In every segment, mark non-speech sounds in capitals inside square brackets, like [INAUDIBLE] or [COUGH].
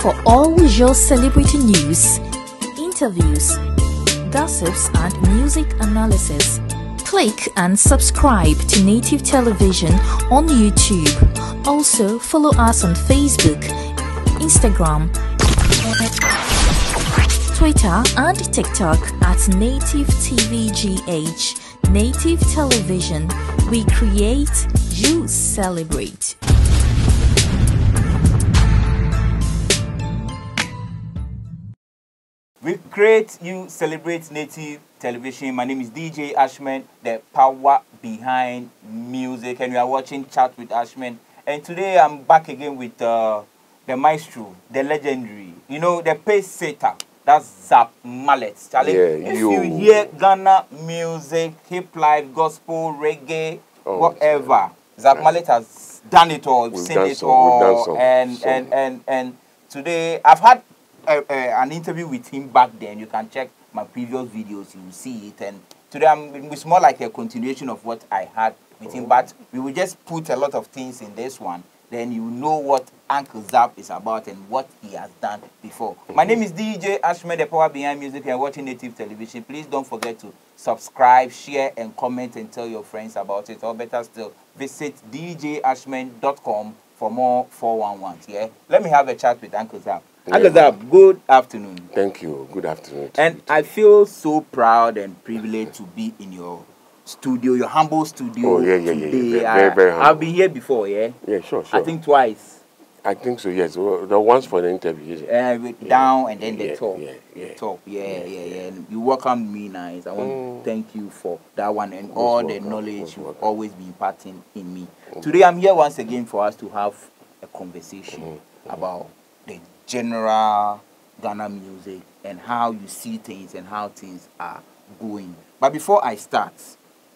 for all your celebrity news, interviews, gossips, and music analysis. Click and subscribe to Native Television on YouTube. Also, follow us on Facebook, Instagram, Twitter, and TikTok at Native TVGH. Native Television. We create, you celebrate. We create, you celebrate native television. My name is DJ Ashmen, the power behind music, and we are watching Chat with Ashmen. And today I'm back again with uh, the maestro, the legendary, you know, the pace setter. That's Zapp Mallet. Charlie, Yeah, if yo. you hear Ghana music, hip life, gospel, reggae, Oh, whatever, Zapp Mallet has done it all, We've seen it some- all, some- and, some. and and and today I've had uh, uh, an interview with him back then. You can check my previous videos, you will see it. And today I'm, it's more like a continuation of what I had with him, but we will just put a lot of things in this one. Then you know what Uncle Zapp is about and what he has done before. My name is DJ Ashmen, the power behind music, and watching Native Television. Please don't forget to subscribe, share, and comment and tell your friends about it. Or better still, visit djashmen.com for more 411s. Yeah, let me have a chat with Uncle Zapp. Yeah. Good afternoon. Thank you. Good afternoon. And I feel so proud and privileged to be in your studio, your humble studio. Oh, yeah, yeah, yeah, yeah. Very, very, very humble. I've been here before, yeah. yeah, sure, sure. I think twice. I think so. Yes, Well, the ones for the interview. Uh, with down and then the Yeah, top. yeah, The top. Yeah, yeah, yeah, And you welcomed me nice. I want Mm. to thank you for that one and all the knowledge you've always been imparting in me. Today I'm here once again for us to have a conversation Mm-hmm. about the general Ghana music and how you see things and how things are going. But before I start,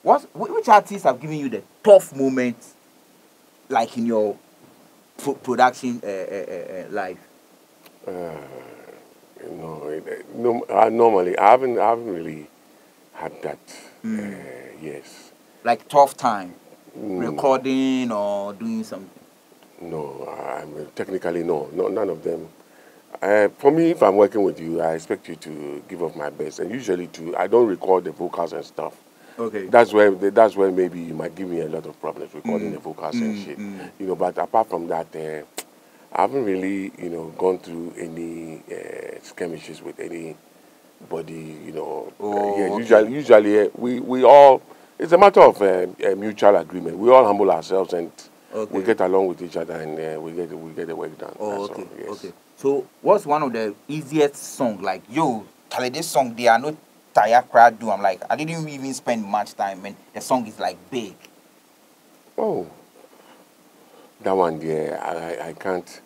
what which artists have given you the tough moments like in your pro- production uh, uh, uh, uh, life? No, it- no. Uh, normally, I haven't. I haven't really had that. Mm. Yes. like tough time Mm, recording or doing something No, I'm technically no. No, none of them. Uh, for me, if I'm working with you, I expect you to give up my best, and usually, to I don't record the vocals and stuff. okay That's where that's where maybe you might give me a lot of problems recording Mm, the vocals and mm, shit. mm. You know, but apart from that, uh, I haven't really you know gone through any uh, skirmishes with anybody. You know, Oh, Uh, yeah, okay. usually usually uh, we we all it's a matter of uh, a mutual agreement. We all humble ourselves and Okay. we get along with each other and uh, we get we get the work done. oh That's okay all, yes. okay so what's one of the easiest song like yo Charlie, this song they are not tire crowd do i'm like i didn't even spend much time and the song is like big Oh, that one there, I, I- I can't,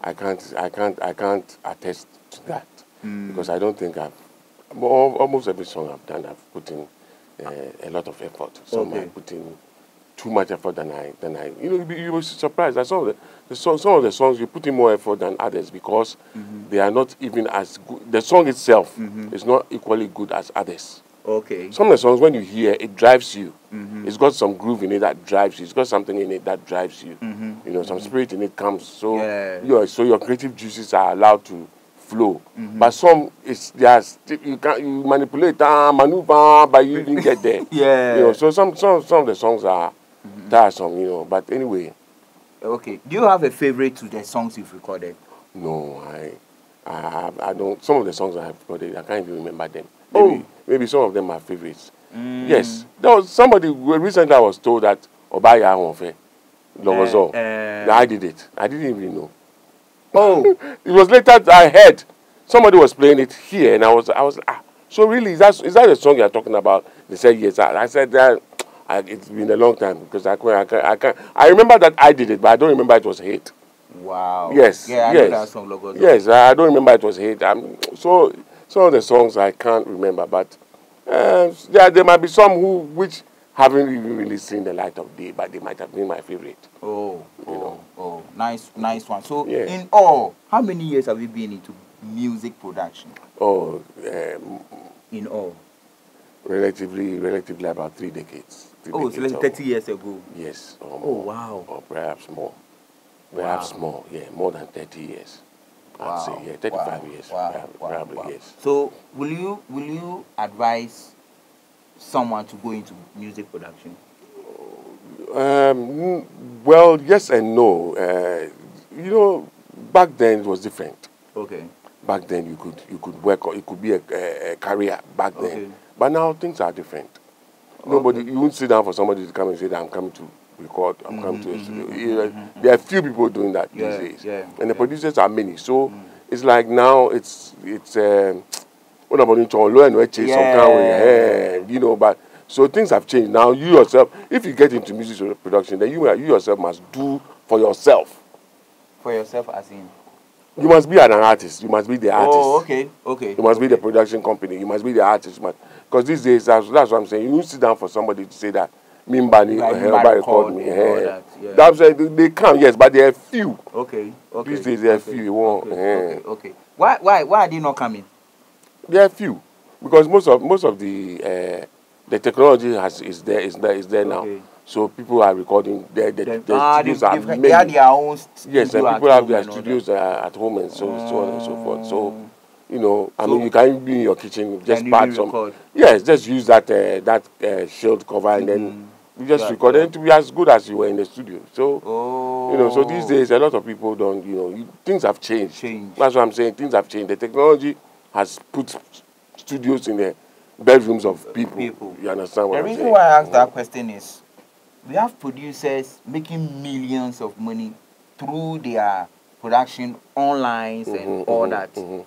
I can't, I can't, I can't attest to that Mm. because I don't think I've al- almost every song I've done, I've put in uh, a lot of effort. Some I Okay. put in too much effort than I, than I, you know, you, you were surprised. I saw the, the song, some of the songs you put in more effort than others because Mm-hmm. they are not even as good. The song itself is not equally good as others. okay Some of the songs, when you hear, it drives you. Mhm. It's got some groove in it that drives you. It's got something in it that drives you. Mhm. You know, some spirit in it comes. So, Yeah. your so your creative juices are allowed to flow. But some, it's just you can you manipulate, uh, maneuver, but you didn't get there. [LAUGHS] Yeah. You know, so some some some of the songs are tiresome. You know, but anyway, okay do you have a favorite to the songs you've recorded no, I. I, have, I don't. Some of the songs I have recorded, I can't even remember them. Oh. Maybe, maybe some of them are favorites. Yes, there was somebody recently. I was told that Obaya Ahonfe, Logozo. Uh, uh, I did it. I didn't even know. oh [LAUGHS] It was later that I heard somebody was playing it here, and I was, I was, ah. So really, is that is that the song you're talking about? They said yes. I, I said that. I, it's been a long time because I can't, I can't, I can't. I remember that I did it, but I don't remember it was hit. wow Yes. yeah i yes. know that song logo Yes, I don't remember it was hit. Um, so some of the songs I can't remember, but uh, yeah, there might be some who which haven't even really seen the light of day, but they might have been my favorite. Oh, oh, oh, nice, nice one. So, Yeah. in all, how many years have you been into music production? Oh, um, In all, relatively, relatively about three decades. Oh, so like 30 years ago. Yes. Or Oh, wow. Or perhaps more. Perhaps Wow. more. Yeah, more than thirty years. I'd say, yeah, 35 years, probably, probably, yes. So, will you will you advise someone to go into music production? Um, well, yes and no. Uh, you know, back then it was different. Okay. Back then you could you could work or it could be a, a, a career back then. Okay. But now things are different. Nobody you won't sit down for somebody to come and say that I'm coming to record, I'm coming to a studio. Yeah, There are few people doing that Mm-hmm, Yeah, these days. yeah, and the yeah. producers are many. So it's like now it's it's um what about in Cholo and Weche, some kind of eh, you know, but so things have changed. Now you yourself, if you get into music production, then you you yourself must do for yourself. For yourself, as in. You must be an artist. You must be the artist. Oh, okay, okay. You must be the production company. You must be the artist. Because these days, that's, that's what I'm saying. You need to sit down for somebody to say that Mimbani Like record record me. me, eh. that, yeah. That's why they, they come, yes, but there are few. Okay, okay. These days there are okay, few, Okay, eh. okay, okay. Why, why, why are they not coming? There are few. Because most of most of the uh, the technology has is there is there is there now. Okay. So people are recording. The, the, ah, they, studios are they've- many. they have their own studio Yes, and people have their and all that. studios uh, at home and so so on and so forth. So, Mm. you know, I So- mean, you can be in your kitchen, just part some. record. Yes, just use that uh, that uh, shield cover and then you just Mm. Yeah, record yeah. it to be as good as you were in the studio. So, Oh. you know, so these days a lot of people don't, you know, you, things have changed. Changed. That's what I'm saying. Things have changed. The technology has put studios in the bedrooms of people. People. You understand what The I'm reason why I asked that question is we have producers making millions of money through their production online Mhm, and all mhm, that. mhm.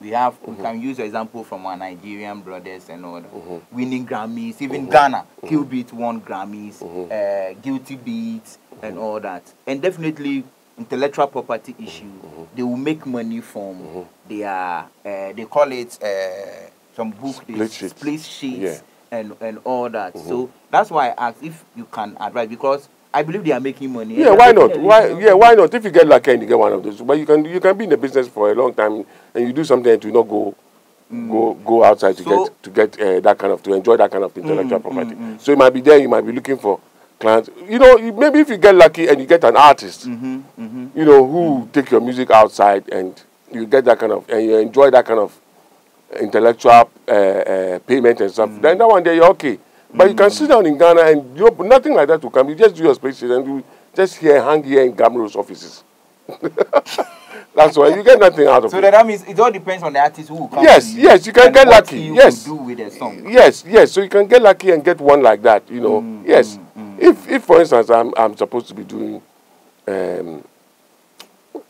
We have we can use example from our Nigerian brothers and all that. Winning Grammys, even Ghana, Kill Beat won Grammys, uh, GuiltyBeatz and all that. And definitely intellectual property issue, they will make money from their uh, they call it uh, some book Split sheets. split sheets Yeah. and and all that. So that's why I asked if you can advise because I believe they are making money. Yeah, why not? Why? Yeah, why not? If you get lucky and you get one of those, but you can you can be in the business for a long time and you do something and to not go go go outside to Mm. So- get to get uh, that kind of to enjoy that kind of intellectual Mm, property. mm, mm. So you might be there, you might be looking for clients. You know, you- maybe if you get lucky and you get an artist, Mm-hmm, mm-hmm. you know, who take your music outside and you get that kind of and you enjoy that kind of intellectual uh, uh, payment and Mm. stuff, then that one day you're okay. But you can sit down in Ghana and you know, nothing like that will come. You just do your spreadsheet and you just here hang here in GHAMRO's offices. [LAUGHS] That's why you get nothing out of So it. So that means it all depends on the artist who will come. Yes, to you yes, you can get lucky, yes. do with the song. Yes, yes. So you can get lucky and get one like that. You know. Mm, yes. mm, mm. If, if for instance, I'm I'm supposed to be doing, um,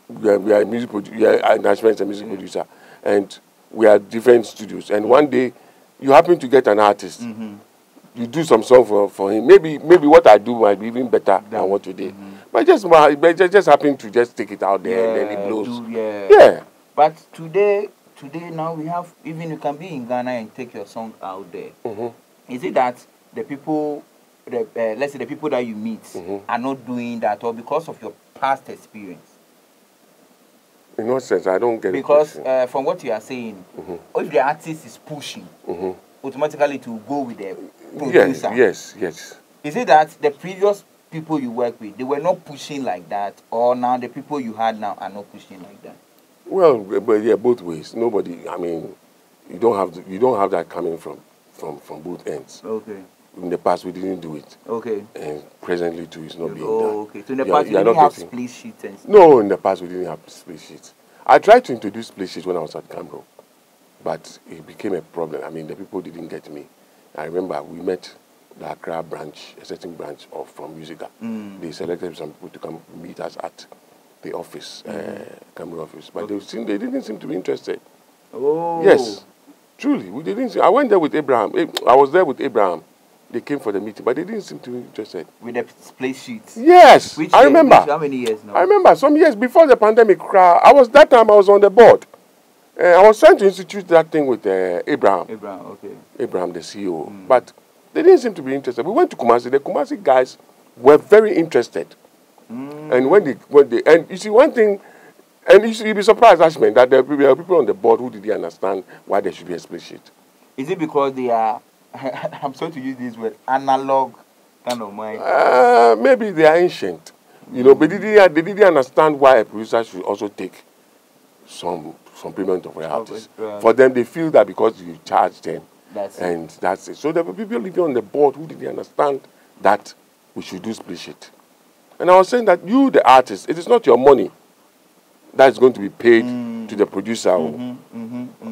we are, we are a music producer, we are a a music producer, and we are different studios. And one day, you happen to get an artist. Mm-hmm. You do some song for, for him. Maybe maybe what I do might be even better Yeah. than what you did. But just but just just happen to just take it out there and then it blows. do- yeah. Yeah. But today, today now we have even you can be in Ghana and take your song out there. Mhm. Is it that the people, the uh, let's say the people that you meet Mhm. are not doing that, or because of your past experience? In what sense? I don't get Because it. uh, from what you are saying, Mhm. if the artist is pushing, Mhm. automatically to go with the Yes, producer. yes, yes. Is it that the previous people you work with they were not pushing like that, or now the people you had now are not pushing like that? Well, but yeah, both ways. Nobody. I mean, you don't have you don't have that coming from from from both ends. Okay. In the past, we didn't do it, Okay. and presently too, it's not being done. Oh, okay. So in the You past you didn't have getting- split sheets and stuff. No, in the past we didn't have split sheets. I tried to introduce split sheets when I was at GHAMRO, but it became a problem. I mean, the people didn't get me. I remember we met the Accra branch, a certain branch of from Musiga. Mm. They selected some people to come meet us at the office, uh, Mm-hmm. GHAMRO office, but they, seemed, they didn't seem to be interested. Oh. Yes, truly, we didn't. See, I went there with Abraham. I was there with Abraham. They came for the meeting, but they didn't seem to be interested. With the split sheets. Yes, Which I year- remember. which- how many years now? I remember some years before the pandemic. I was that time. I was on the board. Uh, I was trying to institute that thing with uh, Abraham, Abraham. Okay. Abraham, the CEO. But they didn't seem to be interested. We went to Kumasi. The Kumasi guys were very interested. And when they, when they, and you see one thing, and you see, you'll be surprised, Ashmen, that there are people on the board who didn't understand why there should be a split sheet. Is it because they are? [LAUGHS] I'm sorry to use this word. Analog kind of mind. Uh, maybe they are ancient, you know, mm. but they didn't, they didn't understand why a producer should also take some some payment of royalties. right. For them, they feel that because you charge them, That's it. and that's it. So there were people living on the board who didn't understand that we should do split sheet. And I was saying that you, the artist, it is not your money that is going to be paid mm. to the producer or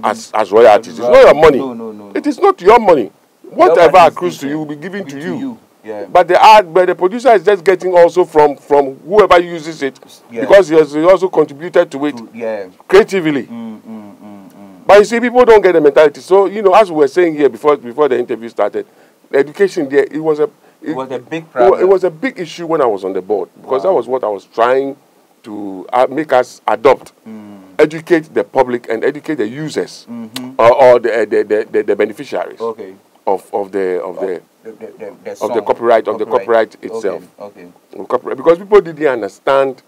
as as royalties. It's not your money. No, no, no. It is not your money. Whatever accrues to you will be given to you. Yeah. But the art, but the producer is just getting also from from whoever uses it Yeah. because he has he also contributed to it yeah. creatively. Mm, mm, mm, mm. But you see, people don't get the mentality. So you know, as we were saying here before before the interview started, education there it was a It was a big problem. It was a big issue when I was on the board because that was what I was trying to uh, make us adopt, Mm. educate the public and educate the users Mhm. or, or the, the, the, the, the beneficiaries Okay. Of, of the of the The, the, the, the of the song. copyright of the copyright itself. Okay. of copyright because people didn't understand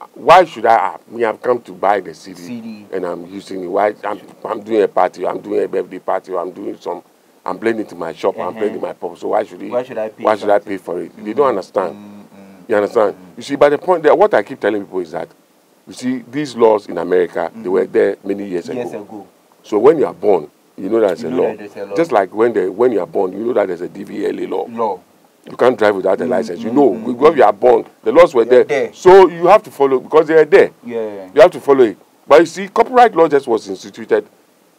uh, why should I have me have come to buy the CD, CD. and I'm using it. Why I'm, I'm doing a party, I'm doing a birthday party, I'm doing some, I'm playing it in my shop, I'm playing it in my pub. So why should Why should I pay Why should I pay for it? They mm-hmm. don't understand. Mm, You understand? You see, by the point that what I keep telling people is that, you see, these laws in America they were there many years. Years ago. ago. So when you are born, you know there's You a law. that there's a law. Just like when the when you are born, you know that there's a DVLA law. Law. You can't drive without a license. You mm, know, mm, when you are born, the laws were there. there. So you have to follow because they are there. Yeah. You have to follow it. But you see, copyright law just was instituted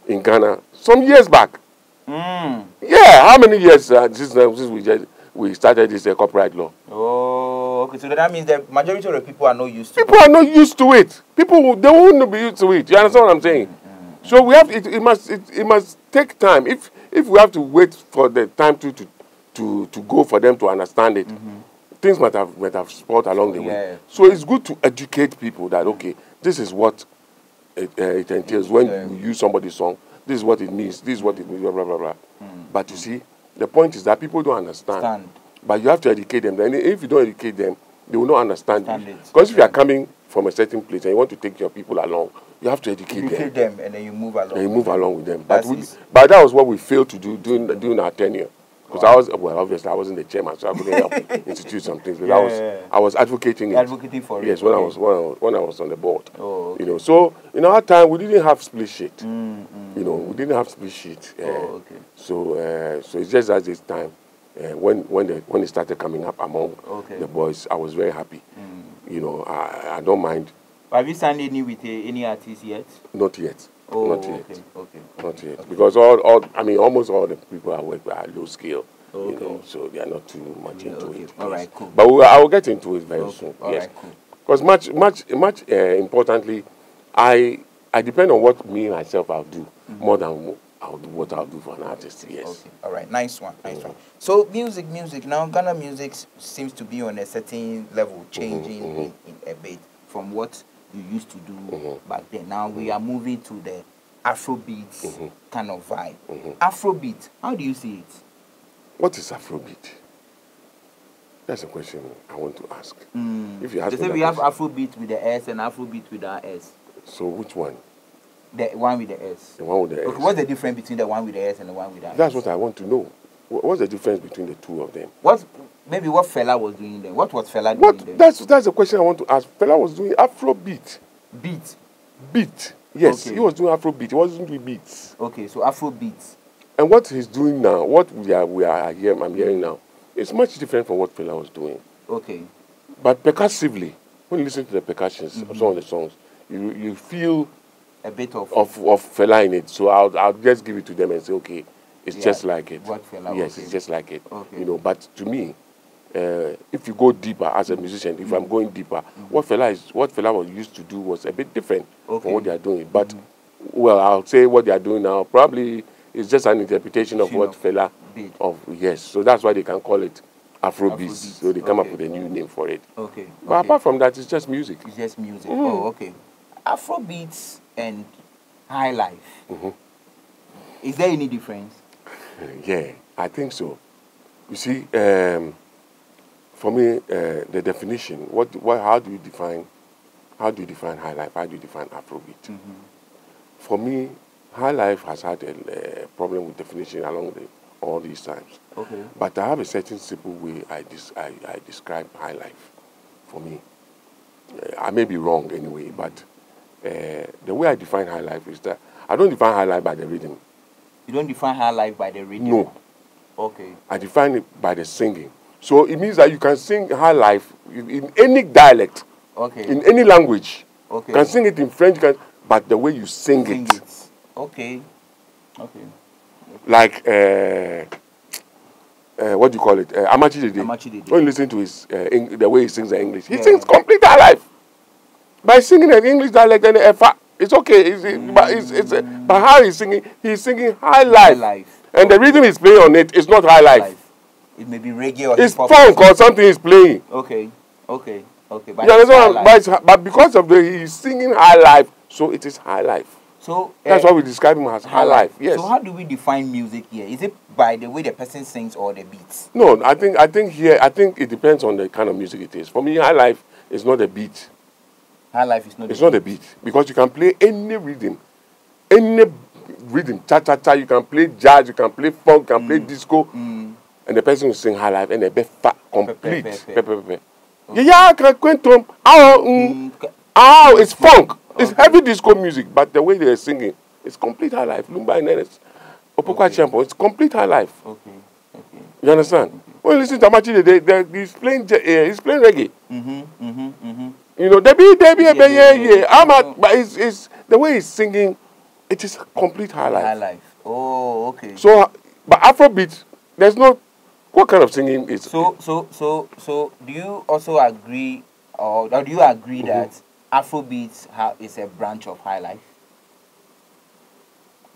in Ghana some years back. Mm. Yeah, how many years uh, since, uh, since we just we started this uh, copyright law? Oh, okay. So that means the majority of the people are not used to it. People are not used to it. People they won't be used to it. You understand what I'm saying? So we have it. It must it, it must take time. If if we have to wait for the time to to to, to go for them to understand it, things might have might have spoiled along the Yeah. way. So it's good to educate people that okay, this is what it, uh, it entails when Yeah. you use somebody's song. This is what it means. This is what it means. Blah blah blah. blah. But you see, the point is that people don't understand. Stand. But you have to educate them. And if you don't educate them, they will not understand. Understand it. Because if you are coming from a certain place and you want to take your people along, you have to educate You them them and then you move along. and you move along with them. But, we, but that was what we failed to do during, during our tenure. Because I was, well, obviously I wasn't the chairman, so I couldn't help [LAUGHS] institute some things. But I was, Yeah. I was advocating it. Advocating for it. Yes, when I Okay. was when I was, when I was on the board. Oh, okay. You know, so in our time we didn't have split sheet. Mm, mm. You know, we didn't have split sheet. Uh, Oh, okay. So uh, so it's just at this time uh, when when the, when it started coming up among Okay. the boys, I was very happy. You know, I, I don't mind. Have you signed any with uh, any artist yet? Not yet. Oh, not yet. okay, okay. Not yet. Because all, all I mean almost all the people I work with are low scale. You Okay. know, so they are not too much Yeah, into okay. it. All yes. right, cool. But we, I will get into it very Okay, soon. all yes. right, cool. Because much, much, much uh, importantly, I I depend on what me myself I'll do more than I'll do what I'll do for an artist. Yes. Okay, all right, nice one, nice mm-hmm. one. So music, music. Now Ghana music seems to be on a certain level, mm-hmm, changing mm-hmm. In, in a bit from what you used to do back then. Now we are moving to the Afrobeat kind of vibe. Afrobeat, how do you see it? What is Afrobeat? That's a question I want to ask. Mm. If you ask They say we have question, Afrobeat with the S and Afrobeat without S. so which one? The one with the S. The one with the Okay, S? what's the difference between the one with the S and the one without That's S? what I want to know. What's the difference between the two of them? What maybe what Fela was doing then? What was Fela doing What? then? That's that's the question I want to ask. Fela was doing Afrobeat. Beat. Beat. Beat. Yes, Okay. he was doing Afrobeat. He wasn't doing beats. Okay, so Afrobeat. And what he's doing now, what we are we are here, I'm hearing now, is much different from what Fela was doing. Okay. But percussively, when you listen to the percussions Mm-hmm. of some of the songs, you you feel A bit of of of Fela in it. So I'll I'll just give it to them and say, okay, it's Yeah, just like it. what Fela, yes, okay. it's just like it. Okay. You know, but to me, uh, if you go deeper as a musician, if I'm going deeper, what Fela is what Fela was used to do was a bit different Okay. from what they are doing. But well, I'll say what they are doing now probably is just an interpretation of Feel what Fela did. of yes. So that's why they can call it Afrobeat. Afrobeat, So they come okay. up with a new name for it. Okay. But okay. apart from that, it's just music. it's just music. Mm. Oh, okay. Afrobeats and high life. Mm-hmm. Is there any difference? [LAUGHS] Yeah, I think so. You see, um, for me, uh, the definition. What, what? How do you define? How do you define high life? How do you define Afrobeat? For me, high life has had a, uh problem with definition along the, all these times. Okay. But I have a certain simple way I, dis- I, I describe high life. For me, Uh, I may be wrong anyway, but uh, the way I define high life is that I don't define high life by the rhythm. You don't define high life by the rhythm. No, Okay. I define it by the singing. So it means that you can sing high life in, in any dialect, Okay. in any language. okay. You can sing it in French, can, but the way you sing, Sing it, it. Okay. Okay. like uh, uh, what do you call it? Uh, Amachi Dede. Amachi Dede. When you listen to his uh, Eng- the way he sings the English, he Yeah. sings complete high life by singing an English dialect and Efa. It's okay, it's, it, but it's, it's uh, but how he's singing, he's singing high life, life. and the rhythm he's playing on it is not high life. Life. It may be reggae or It's funk or something he's playing. Okay. Okay. Okay. But You it's high. But, but because of the he's singing high life, so it is high life. So That's uh, why we describe him as high life. Yes. So how do we define music here? Is it by the way the person sings or the beats? No, I think I think here I think it depends on the kind of music it is. For me, high life is not a beat. High life is not. It's not a beat because you can play any rhythm, any rhythm, cha cha cha. You can play jazz, you can play funk, you can play disco, Mm. and the person will sing high life and they be fat, complete. pe, pe. Pe, pe, pe. Yeah, can quantum. Oh, mm, Mm, oh, it's funk. It's Okay. heavy disco music, but the way they're singing, it's complete high life. Lumba and Enes, Opokwa Okay. Champo, it's complete high life. Okay. Okay. You understand? When you listen to Amachi, they, they, he's playing, uh, he's playing reggae. Mhm. Mhm. Mhm. You know, Debbie, Debbie, Yeah, yeah, yeah, yeah, yeah. yeah. I'm at, but it's, it's the way he's singing, it is complete high life. High life. Oh, okay. So, but Afrobeat, there's no, what kind of singing is? So, so, so, so, do you also agree, or, or do you agree Mm-hmm. that Afrobeat is a branch of high life?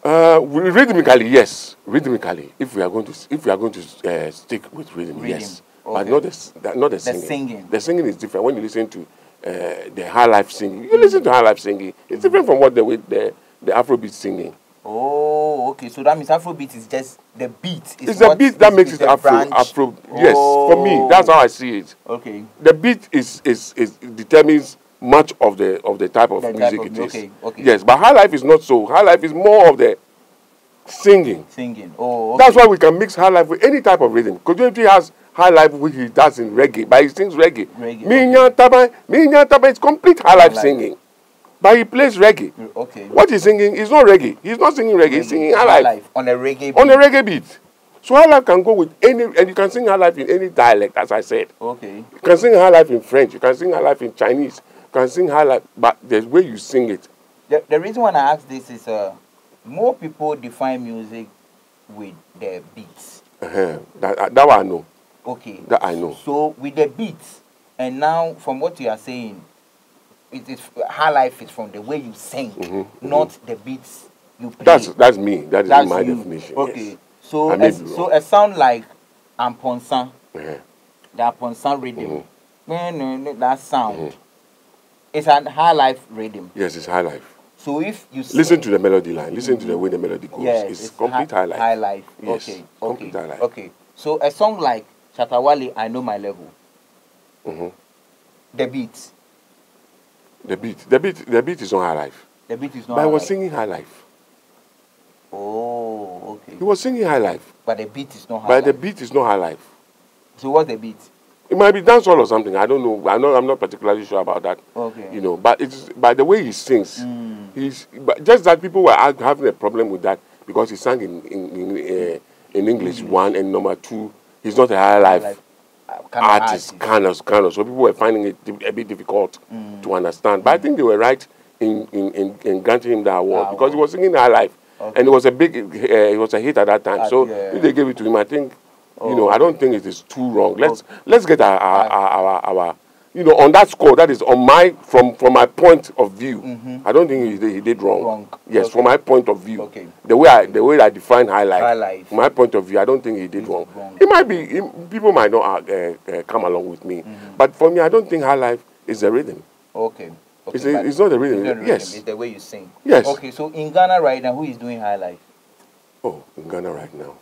Uh, rhythmically, yes, rhythmically. If we are going to, if we are going to uh, stick with rhythm, Rhythm, yes, but not the, not the singing. singing. The singing is different. When you listen to uh, the high life singing, you listen to high life singing. It's different from what the the the Afrobeat singing. Oh, okay. So that means Afrobeat is just the beat. is It's the beat that makes it Afro. branch. Afro. Yes, for me, Oh. that's how I see it. Okay. the beat is is is determines much of the of the type of The type music of- it is. okay, okay. Yes, but high life is not so. High life is more of the singing. Singing. Oh, okay. That's why we can mix high life with any type of rhythm. Community has high life which he does in reggae, but he sings reggae. Reggae, Minya taba, minya taba, it's complete high life life. singing. But he plays reggae. Okay. What he's singing is not reggae. He's not singing reggae, he's singing high life on a reggae. beat. on a reggae beat. So high life can go with any, and you can sing high life in any dialect, as I said. Okay. You can sing high life in French. You can sing high life in Chinese. You can sing high life, but the way you sing it. The, the reason why I ask this is uh, more people define music with their beats. uh That, uh, that one I know. Okay. That I know. So with the beats, and now from what you are saying, it is high life is from the way you sing, Mhm, not the beats you play. That's that's me. That is That's my you. definition. Okay. yes. So I a, so a sound like Amponsan, Uh-huh. the Amponsan rhythm, Mhm. that sound, Mhm. it's a high life rhythm. Yes, it's high life. So if you Listen to the melody line. Listen to the way the melody goes. Yes, it's, complete high, life. High life. Yes, Okay. complete okay. high life. Okay. So a song like Chatawale, I know my level. Mhm. The beat. The beat, the beat, the beat is on high life. The beat is not. but I was life. singing high life. Oh, okay. He was singing high life, But the beat is not high. but the life. beat is not high life. So what's the beat? It might be dancehall or something. I don't know. I know. I'm not particularly sure about that. Okay. You know, but it's by the way he sings. Mm. He's but just that people were ha- having a problem with that because he sang in in in, uh, in English one and number two. He's not a high life Like, uh, kind of artist, kind of kind of. So people were finding it a bit difficult Mm. to understand. But I think they were right in in, in, in granting him that award That because he award. was singing high life, Okay. and it was a big. Uh, it was a hit at that time. Uh, so yeah. if they gave it to him, I think. You Oh, know, I okay. don't think it is too wrong. Let's Okay. let's get our our, our, our, our you know on that score. That is on my from from my point of view. Mhm. I don't think he did, he did wrong. Wrong. Yes, Okay. from my point of view. Okay. The way I the way I define high life. High life. From my point of view, I don't think he did wrong. wrong. It might be it- people might not uh, uh, come along with me, Mm-hmm. but for me, I don't think high life is a rhythm. Okay. okay It's a- it's not the rhythm, It's not the yes. rhythm. It's the way you sing. Yes. Okay. So in Ghana right now, who is doing high life? Oh, in Ghana right now,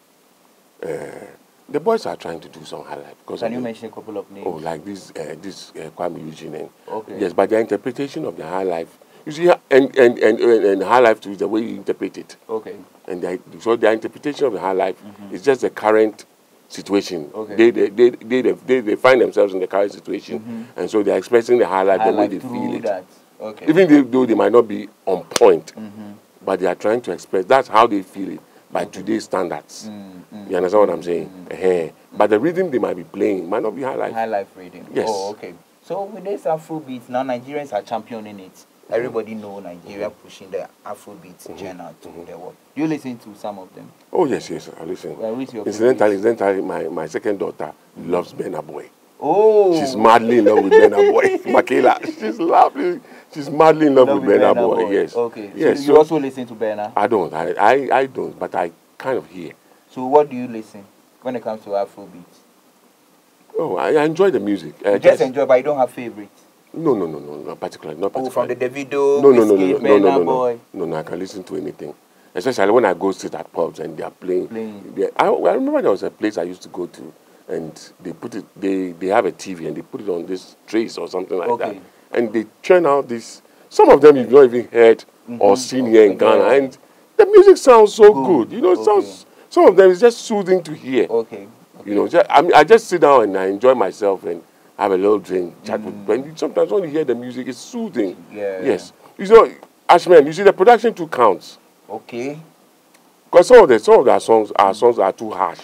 uh, the boys are trying to do some high life because Can you the- mention a couple of names? Oh, like this, uh, this uh, Kuami Eugene. and- Okay. Yes, but the interpretation of the high life, you see, and and and, and, high life too is the way you interpret it, Okay. and so the interpretation of the high life is just the current situation. Okay. They, they, they, they, they, they, find themselves in the current situation, and so they're expressing the high life High the way life they feel it. that. Okay. Even though they might not be on point, Mm-hmm. but they are trying to express. That's how they feel it by today's standards. Mm, You understand what I'm saying? Eh-heh. But the rhythm they might be playing might not be high life. High life reading. Yes. Oh, okay. So with this Afrobeat, now Nigerians are championing it. Everybody know Nigeria pushing the Afrobeat Mm-hmm. genre to the world. You listen to some of them. Oh yes, yes. I listen. Well, Incidentally, incidentally, my, my second daughter loves Burna Boy. Oh, She's madly in love with Burna Boy. [LAUGHS] Michaela, she's lovely. She's madly in love, Love with Burna Boy. Boy. Yes. Okay. Yes. So you so- also listen to Burna. I don't. I, I, I don't. But I kind of hear. So what do you listen when it comes to Afrobeat? Oh, I, I enjoy the music. Uh, You just enjoy, but you don't have favorites. No, no, no, no, not particularly. Not Oh, particularly. from the Davido, no, no, no, no, no, no, no, no, no, no. I can listen to anything, especially when I go sit at pubs and they are playing. Playing. They- I, I remember there was a place I used to go to, and they put it. They they have a TV and they put it on this trace or something like Okay. that, and they churn out this. Some of them you've not even heard mm-hmm. or seen here in Ghana, and the music sounds so Good. good. You know, it Okay. sounds. Some of them is just soothing to hear. Okay. You know, just, I mean, I just sit down and I enjoy myself and have a little drink, chat with. Mm. When sometimes when you hear the music, it's soothing. Yeah. Yes. You know, Ashmen, you see the production too counts. Okay. Because some of the some of our songs, our mm. songs are too harsh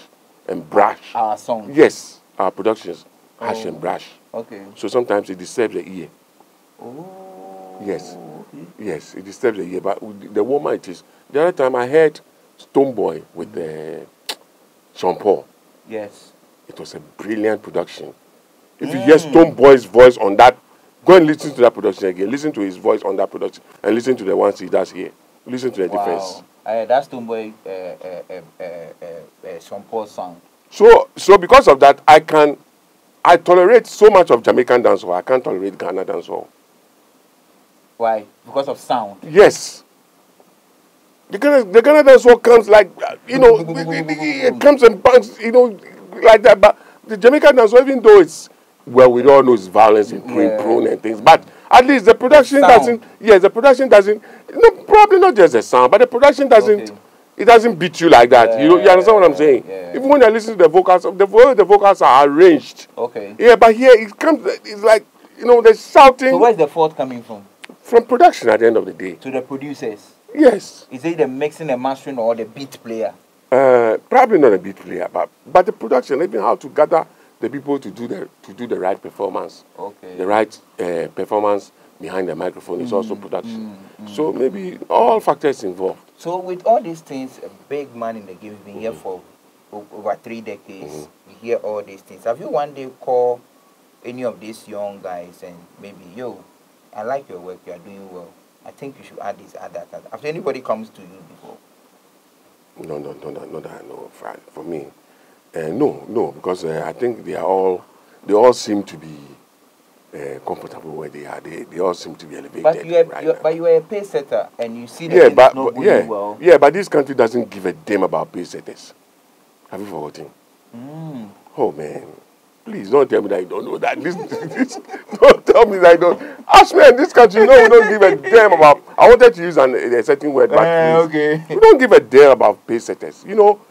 and brash. Our song. Yes, our productions harsh Oh. and brash. Okay. So sometimes it disturbs the ear. Oh. Yes. Okay. Yes, it disturbs the ear. But the warmer it is. The other time I heard Stonebwoy with uh, Sean Paul. Yes. It was a brilliant production. If you hear Stonebwoy's voice on that, go and listen to that production again. Listen to his voice on that production and listen to the ones he does here. Listen to the difference. Wow. Uh, that's Tomboy uh, uh, uh, uh, uh, uh, Sean Paul song. So, so because of that, I can, I tolerate so much of Jamaican dancehall. I can't tolerate Ghana dancehall. Why? Because of sound. Yes. The Ghana, the Ghana dancehall comes like, uh, you know, it comes and bangs, you know, like that. But the Jamaican dancehall, even though it's, well, we all know it's violence and prone, Yeah. prone and things, but at least the production sound. doesn't, yes, the production doesn't, no, probably not just the sound, but the production doesn't, Okay. it doesn't beat you like that. you know, you understand what I'm saying? yeah. Even when I listen to the vocals, the way the vocals are arranged, Okay. yeah, but here it comes, it's like, you know, the shouting So where's the fault coming from? From production at the end of the day. To the producers. Yes. Is it the mixing and mastering or the beat player? Uh, probably not a beat player, but but the production, even how to gather the people to do the to do the right performance, Okay. the right uh, performance behind the microphone is also Mm, production. So maybe all factors involved. So with all these things, a big man in the game has been here for over three decades. We hear all these things. Have you one day call any of these young guys and maybe, yo, I like your work, you are doing well. I think you should add this, add that, add that. Have anybody comes to you before? No, no, no, no, no, that no. For, for me, uh, no, no, because uh, I think they are all they all seem to be uh, comfortable where they are. They, they all seem to be elevated. But you are, right you are, but you are a pay setter and you see that yeah, it's but, not but yeah, well. yeah, but this country doesn't give a damn about pay setters. Have you forgotten? Mm. Oh man, please don't tell me that you don't know that. [LAUGHS] This, this, don't tell me that you don't. Ask me in this country, no, we don't give a damn about. I wanted to use an, a certain word, but please, okay. we don't give a damn about pay setters. You know,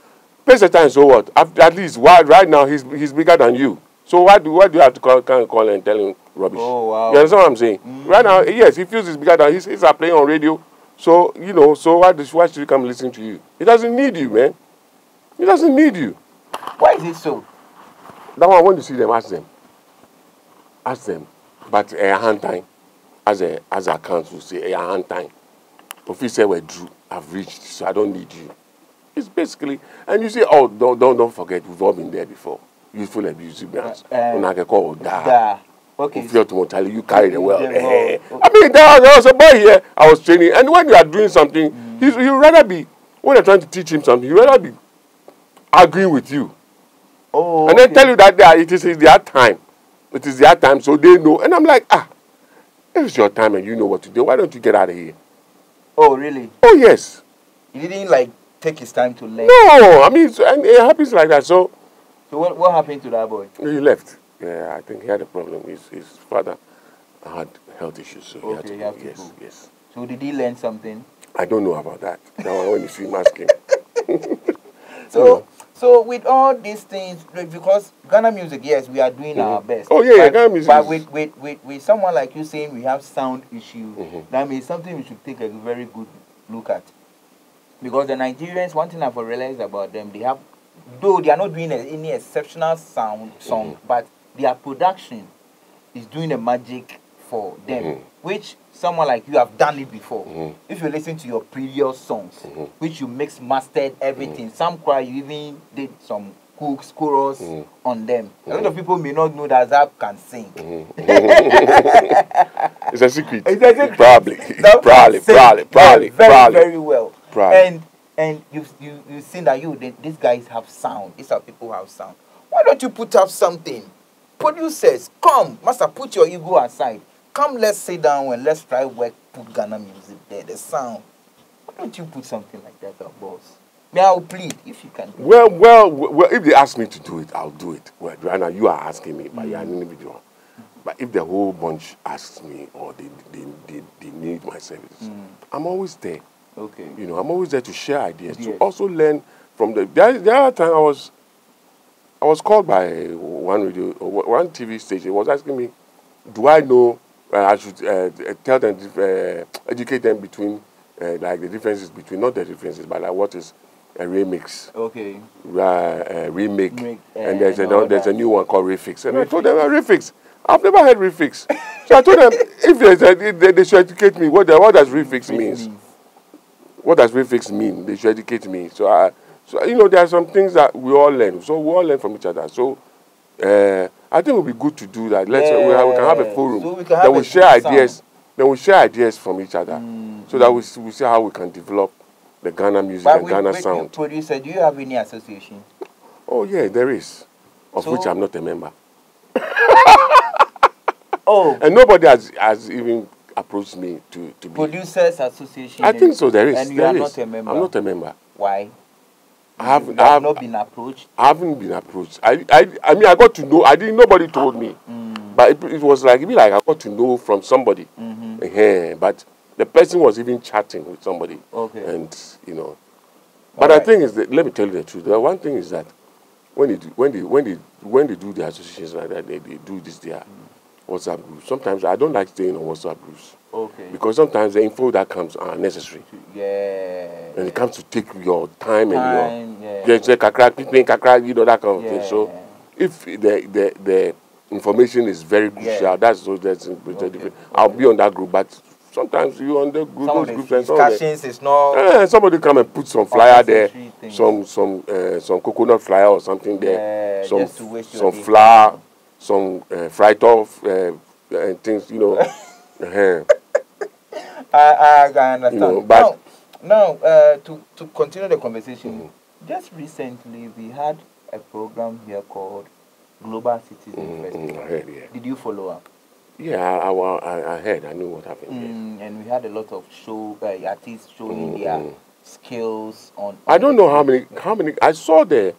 pay setter and so what? At, at least why, right now he's he's bigger than you. So why do why do you have to call, of call and tell him rubbish? Oh, wow. You understand what I'm saying? Right now, yes, he feels he's bigger than he's, he's playing on radio. So you know, so why does why should he come listen to you? He doesn't need you, man. He doesn't need you. Why is it so? That one, when you see them, ask them. Ask them. But a hand time, as a as a council say, a hand time. Officer were drew, I've reached, so I don't need you. It's basically, and you say, oh, don't don't don't forget, we've all been there before. Youthful abusive brands. Uh, uh, call da. Da. Okay. If you're tell you carry the well. Eh. well. I mean, there there was a boy here. I was training, and when you are doing something, he's, he'd rather be when you're trying to teach him something, he'd rather be arguing with you Oh, and then okay. tell you that they are, it is their time. It is their time, so they know. And I'm like, ah, it's your time and you know what to do, why don't you get out of here? Oh, really? Oh yes. He didn't like take his time to learn. No, I mean, so, and it happens like that. So So what, what happened to that boy? he left. Yeah, I think he had a problem. His his father had health issues, so he had to he go. had to yes, yes. So did he learn something? I don't know about that. One when you see him asking. [LAUGHS] [LAUGHS] So So with all these things, because Ghana music, yes, we are doing our best. Oh, yeah, yeah, but, Ghana music But with, with, with, with someone like you saying we have sound issue, Mm-hmm. that means something we should take a very good look at. Because the Nigerians, one thing I've realized about them, they have, though they are not doing any exceptional sound song, Mm-hmm. but their production is doing a magic for them, Mhm. which someone like you have done it before. Mhm. If you listen to your previous songs, Mhm. which you mix, mastered everything, some cry, you even did some hooks, chorus Mhm. on them. A lot of people may not know that Zapp can sing. [LAUGHS] [LAUGHS] It's a secret. It's a secret. Probably. [LAUGHS] Zapp probably, probably, probably, very, probably. very well. Probably. And and you you you seen that you these guys have sound. These are people who have sound. Why don't you put up something? Producers, come, master, put your ego aside. Come, let's sit down and let's try work. Put Ghana music there, the sound. Why don't you put something like that up, boss? May I plead if you can. Well, well, well, if they ask me to do it, I'll do it. Well, now you are asking me, but you're an individual. But if the whole bunch asks me or they, they, they, they need my services, I'm always there. Okay. You know, I'm always there to share ideas, to Yes. also learn from the. The, the other time I was, I was called by one radio, one TV station. It was asking me, do I know? Uh, I should uh, tell them, uh, educate them between, uh, like the differences between not the differences, but like what is a remix, Okay. uh, uh, remake, and uh, there's and a there's a new one called refix. And I told them, uh, refix. I've never heard refix. [LAUGHS] so I told them, if there's a, they, they should educate me. What, the, what does refix means? what does refix mean? They should educate me. So, I, so you know, there are some things that we all learn. So we all learn from each other. So, uh, I think it would be good to do that. Let's we, have, we can have a Yeah. forum. So we can a we share good sound. ideas. Then we share ideas from each other, Mm, so that we see, we see how we can develop the Ghana music But and with, Ghana with sound. producer, do you have any association? Oh yeah, there is, of which So- I'm not a member, [LAUGHS] Oh, and nobody has has even approached me to to be. producers association. I think so. There is. And you there are is. not a member. I'm not a member. Why? I have, I have not been approached. I haven't been approached. I, I, I mean, I got to know. I didn't. Nobody told me, Mm. but it, it was like, it be like I got to know from somebody. Mm-hmm. Eh, But the person was even chatting with somebody, Okay. and you know. But Alright. the thing is, that, let me tell you the truth. The one thing is that when they do, when they when they when they do the associations like that, they, they do this their WhatsApp groups. Sometimes I don't like staying on WhatsApp groups Okay. because sometimes the info that comes are necessary, yeah. and it comes to take your time, and your Time, yeah. yeah, say kakra, picnic, kakra, you know that kind of thing. So Yeah. if the the the information is very crucial, Yeah. that's so that's Okay. different. I'll be on that group, but sometimes you on the group, Some those groups and some of is not. eh, somebody come and put some flyer there, things. some some uh, some coconut flyer or something there, Yeah, some some flour, some uh, fried off uh, uh, things, you know. [LAUGHS] uh I, I, I understand. You know, but- now, now uh, to, to continue the conversation, Mm-hmm. Just recently we had a program here called Global Citizen mm, Festival. mm, I heard, yeah. Did you follow up? Yeah, I, I, I, heard. I knew what happened. yeah. Mm, and we had a lot of show uh, artists showing Mm, their mm. skills on. I don't know how many how many I saw the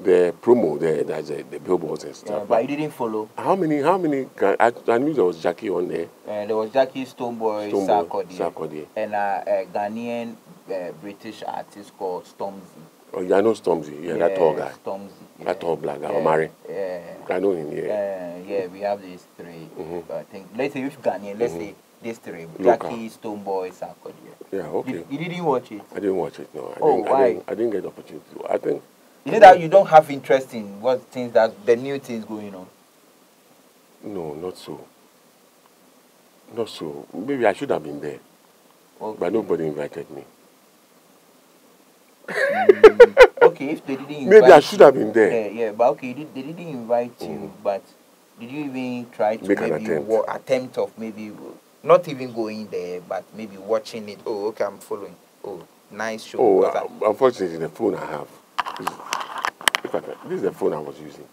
the promo there that's the, the billboards and Yeah, stuff. but you didn't follow. how many how many I, I knew there was Gyakie on there. Uh, there was Gyakie Stoneboy, Stonebwoy, Sarkodie, Sarkodie. and uh, a Ghanaian uh, British artist called Stormzy. Oh yeah, I know Stormzy. Yeah, that tall guy. Stormzy. That tall black guy, yeah, Omari. Yeah. I know him, yeah. Uh, yeah, we have these 3 Mhm. I think let's say if Ghanaian, let's say these three: Local. Jackie, Stoneboy, Sarkodie. Yeah, okay. Did, you didn't watch it. I didn't watch it, no. I Oh, didn't, why? I didn't, I didn't get the opportunity. I think Is it that you don't have interest in what things that the new things going on? no, not so. Not so. Maybe I should have been there, Okay. but nobody invited me. Mm, [LAUGHS] okay, if they didn't invite Maybe I should have been there. Yeah, yeah, but okay, did, they didn't invite you, but did you even try to Make an attempt. wa- attempt of maybe not even going there, but maybe watching it? Oh, okay, I'm following. Oh, nice show. Oh, uh, unfortunately, the phone I have. Is, if I can, this is the phone I was using.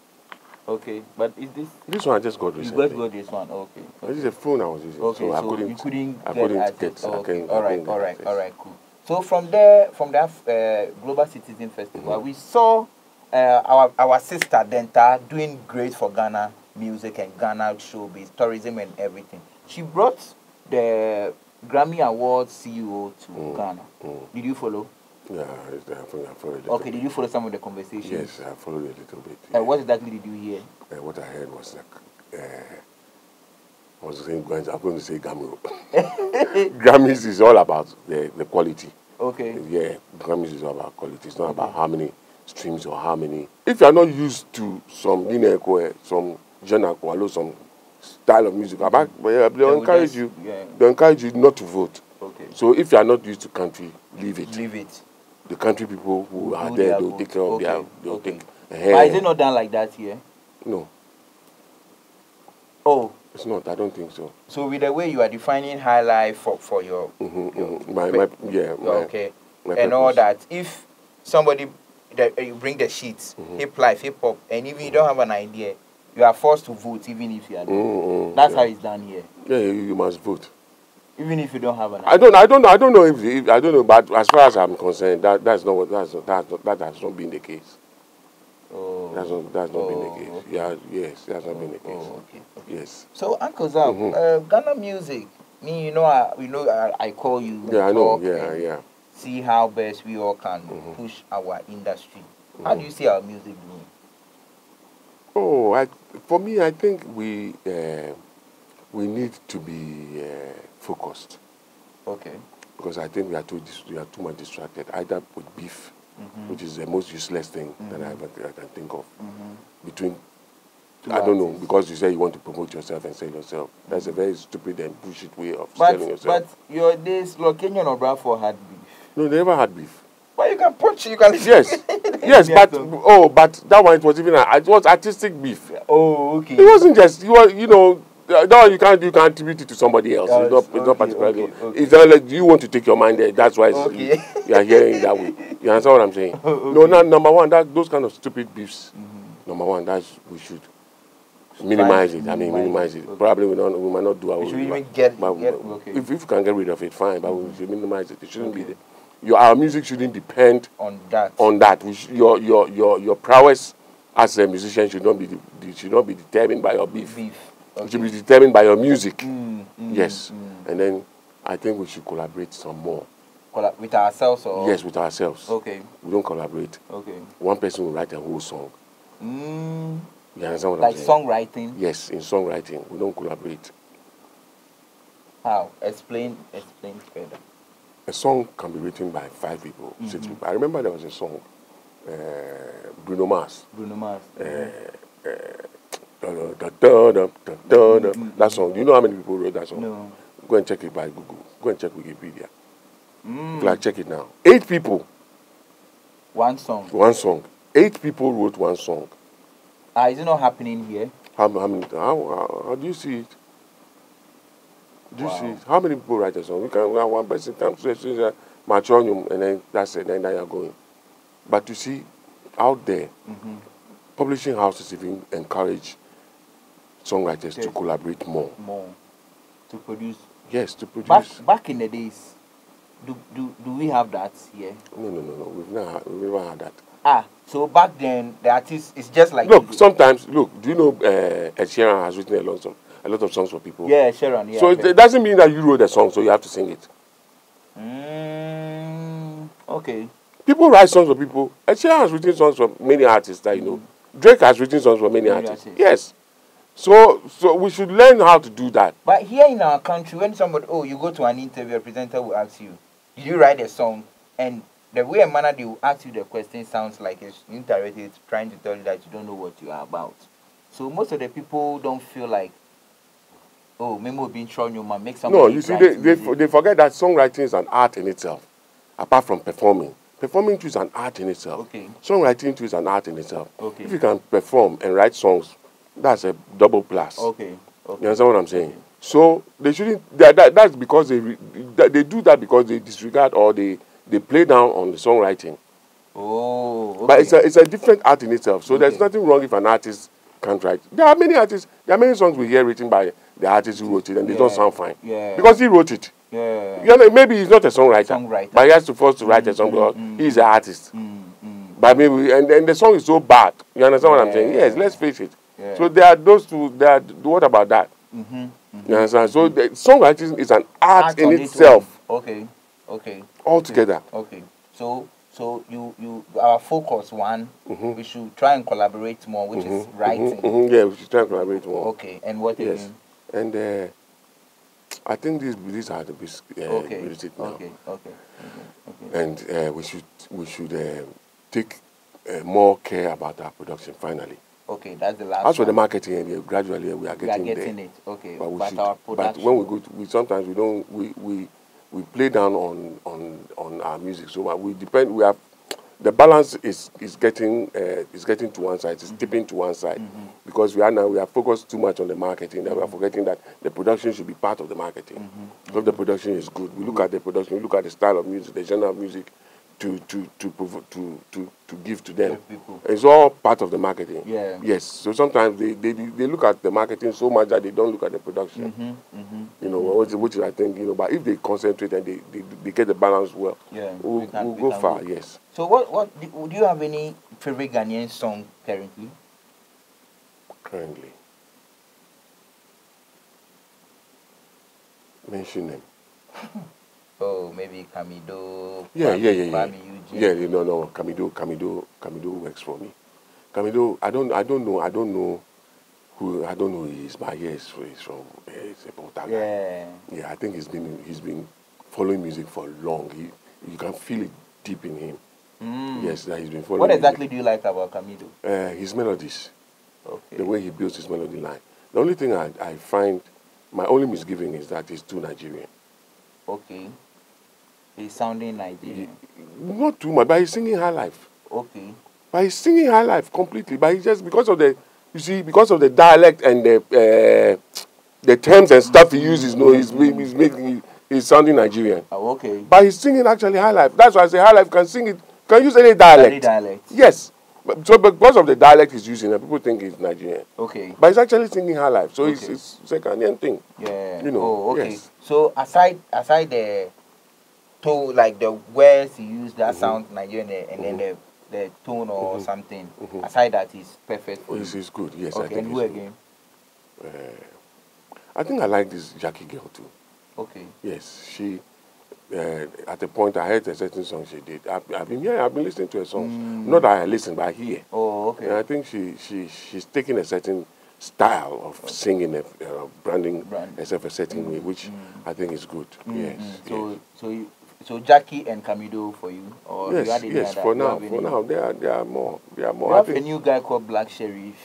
okay, but is this This one I just got recently? you recently. got this one? Okay. This is the phone I was using. Okay, so, so, I couldn't. you couldn't I get couldn't access. get. I okay, I all right, all right, all right, cool. So from there, from that uh, Global Citizen Festival, we saw uh, our our sister Dentaa doing great for Ghana music and Ghana showbiz, tourism and everything. She brought the Grammy Awards CEO to Mm, Ghana. mm. Did you follow? Yeah, I, think I followed Okay, did you follow some of the conversations? Yes, I followed a little bit. Uh, what exactly did you hear? Uh, what I heard was like, uh, Was saying, I'm going to say Grammy. [LAUGHS] Grammys is all about the, the quality. Okay. Yeah, Grammys is all about quality. It's not about how many streams or how many. If you are not used to some linear some genre, or some style of music, about, they'll will encourage just- you. yeah. They'll encourage you not to vote. Okay. So if you are not used to country, leave it. Leave it. The country people who are Do there, they'll take care of their. Okay, They'll okay. take. But Eh, is it not done like that here? No, Oh, it's not. I don't think so. so with the way you are defining high life for, for your, hmm your hmm My, my, yeah, my, okay, my and all that. If somebody that uh, you bring the sheets, Mhm. hip life, hip hop, and even you don't have an idea, you are forced to vote even if you are. there. Mm-hmm. That's yeah. how it's done here. Yeah, you, you must vote. Even if you don't have an idea. I don't. I don't. I don't know if, if I don't know. But as far as I'm concerned, that that's not what that's not, that's not, that has not been the case. Oh. That's not that's not been Oh, the case. okay. Yeah. Yes. That's not been the case. Oh, okay. okay. Yes. So Uncle Zab, Mhm. uh, Ghana music. Me, you know, I, you know, I, I call you. Yeah. I know. Yeah. Yeah. See how best we all can Mhm. push our industry. How do Mhm. you see our music doing? Oh, I, for me, I think we uh, we need to be uh, focused Okay. because I think we are too we are too much distracted either with beef, Mhm. which is the most useless thing that I. I can think of Mhm. between Two I don't know because you say you want to promote yourself and sell yourself. That's a very stupid and bullshit way of But selling yourself. but your days, Kenyan or Bradford had beef. no, they never had beef. But you can punch, you can. [LAUGHS] Yes, [LAUGHS] yes, but oh, but that one it was even it was artistic beef. Oh, okay. It wasn't just you were you know. Uh, one you can't you can attribute it to somebody else. Oh, it's not it's- it's not okay, particularly. okay, okay. It's not like you want to take your mind there. That's why Okay. you, you are hearing it that way. You understand what I'm saying? [LAUGHS] No, okay. no. Number one, that those kind of stupid beefs. Mhm. Number one, that's we should minimize it. I mean, minimize it. Okay. Probably we don't. We might not do our. We should even get- but- get- okay. If, if you can get rid of it, fine. But we should minimize it. It shouldn't be Okay. there. Your our music shouldn't depend On that. on that. We sh- your your your your prowess as a musician should not be de- should not be determined by your beef. beef. It should be determined by your music. Mm, mm, yes, mm. and then I think we should collaborate some more. Colla- With ourselves or? Yes, with ourselves. Okay. We don't collaborate. Okay. One person will write a whole song. Mm, You understand what like I'm saying? songwriting. Yes, in songwriting, we don't collaborate. How? Explain. Explain further. A song can be written by five people, six Mhm. people. I remember there was a song, uh, Bruno Mars. Bruno Mars. Uh, da, da, da, da, da, da, da. That song. Do you know how many people wrote that song? no. Go and check it by Google. Go and check Wikipedia. Mm. Like, check it now. Eight people, One song. one song. Eight people wrote one song. Ah, is it not happening here? How, how many? How, how, how do you see it? Do you see Wow. it? How many people write a song? You can have one person comes to say, Matronium, and then that's it. Then now you're going. But you see, out there, Mm-hmm. publishing houses even encourage songwriters to collaborate more. More to produce. Yes, to produce. Back back in the days, do do do we have that here? No, no, no, no. We've never, we've never had that. Ah, so back then the artist is just like Look, you. sometimes, look. Do you know uh, Ed Sheeran has written a lot of a lot of songs for people? yeah, Sharon. Yeah. so it, it doesn't mean that you wrote the song, so you have to sing it. Mm, okay. People write songs for people. Ed Sheeran has written songs for many artists that you know. Drake has written songs for many, Many artists. artists. Yes. So, so we should learn how to do that. But here in our country, when somebody, oh, you go to an interview, a presenter will ask you, did you write a song? And the way and manner they will ask you the question sounds like it's indirectly trying to tell you that you don't know what you are about. So most of the people don't feel like, oh, Memo being shown you man, make somebody No, you see, they, they, music." they forget that songwriting is an art in itself, apart from performing. Performing too is an art in itself. Okay. Songwriting too is an art in itself. Okay. If you can perform and write songs, that's a double plus. Okay. You Okay. understand what I'm saying? So they shouldn't. That, that, that's because they they do that because they disregard or they they play down on the songwriting. Oh. Okay. But it's a it's a different art in itself. So there's Okay. nothing wrong if an artist can't write. There are many artists. There are many songs we hear written by the artist who wrote it, and they don't Yeah. sound fine Yeah. because he wrote it. yeah. You know, maybe he's not a songwriter, Songwriter. but he has to force to write a song Mm, because mm, he's an artist. Mm, mm. But maybe and, and the song is so bad. You understand what I'm saying? Yeah. Yes, let's face it. Yeah. So there are those two. that what about that? Mm-hmm. You understand? So the songwriting is an art, in itself own. Okay. Okay. altogether. Okay. So So you you our focus one, we should try and collaborate more, which is writing. Mhm, Yeah, we should try and collaborate more. Okay, and what Yes, again? and uh, I think these these are the basic uh, Okay, music now. okay, okay, okay, okay. and uh, we should we should uh, take uh, more care about our production finally. Okay, that's the last. As for the marketing, uh, gradually we are we are getting, getting there. it. Okay, But, we but should, our but when we go, to, we sometimes we don't we, we we play down on on on our music so. We depend. We have the balance is is getting uh, is getting to one side. It's Mm-hmm. tipping to one side because we are now we are focused too much on the marketing that we are forgetting that the production should be part of the marketing. Mm-hmm. If the production is good, we look at the production, we look at the style of music, the genre of music. To to to to to to give to them, it's all part of the marketing. Yeah. Yes. So sometimes they, they they look at the marketing so much that they don't look at the production. Mm-hmm, You know, which, which is I think you know. But if they concentrate and they, they, they get the balance well, Yeah, we'll, we can- we'll we go far. Yes. So what what do, do you have any favorite Ghanaian song currently? Currently, mention them. [LAUGHS] Oh, maybe Kamido. Yeah, Kwame- yeah, yeah, yeah. Kwame Eugene. Yeah, know, no, Kamido, Kamido, Kamido works for me. Kamido, I don't, I don't know, I don't know who, I don't know who he is, but yes, he's from, uh, he's a. Yeah. Yeah, I think he's been, he's been following music for long. He, you can feel it deep in him. Mm. Yes, that he's been following. What music. exactly do you like about Kamido? Uh, his melodies, Okay. the way he builds his melody line. The only thing I, I find, my only misgiving is that he's too Nigerian. Okay. He's sounding Nigerian. Not too much, but he's singing high life. Okay. But he's singing high life completely. But he just because of the, you see, because of the dialect and the uh, the terms and stuff he uses, no, he's, he's making he's sounding Nigerian. Oh, okay. But he's singing actually high life. That's why I say high life can sing it, can use any dialect. Any dialect. Yes. But, so but because of the dialect he's using, and people think he's Nigerian. Okay. But he's actually singing high life. So it's, Okay. it's, it's a Ghanaian thing. Yeah. You know, Oh, okay. yes. So aside aside the tone, like the words you use Mm-hmm. that sound Nigerian, eh, and then the the tone or something. Aside that is perfect for It's, it's good. Yes, I Okay. think And who again? I think I like this Gyakie girl too. Okay. Yes, she. Uh, at the point I heard a certain song she did. I've, I've been yeah, I've been listening to her songs. Not that I listen, but I hear. Oh, okay. And I think she, she she's taking a certain style of singing, uh, branding Brand. herself a certain way, which I think is good. Yes. Mm, So yes. so you, so Jackie and Camido for you, or you Yes, any yes. For You now, for now, there are there are more. There are You more. I have a think. new guy called Black Sheriff.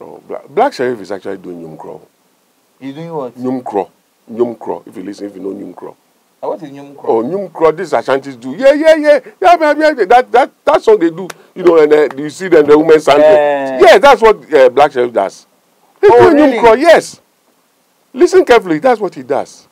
Oh, Black, Black Sheriff is actually doing Nyumkro. He's doing what? Nyumkro. Nyumkro. If you listen, if you know Nyumkro. Uh, What is Nyumkro? Oh, Nyumkro, this Ashantis do. Yeah, yeah, yeah. Yeah, yeah, yeah. That, that, that song they do, you know, and uh, you see them, the women sang. Yeah. Yeah, that's what uh, Black Sheriff does. He's Oh, doing really? Nyumkro, yes. Listen carefully, that's what he does.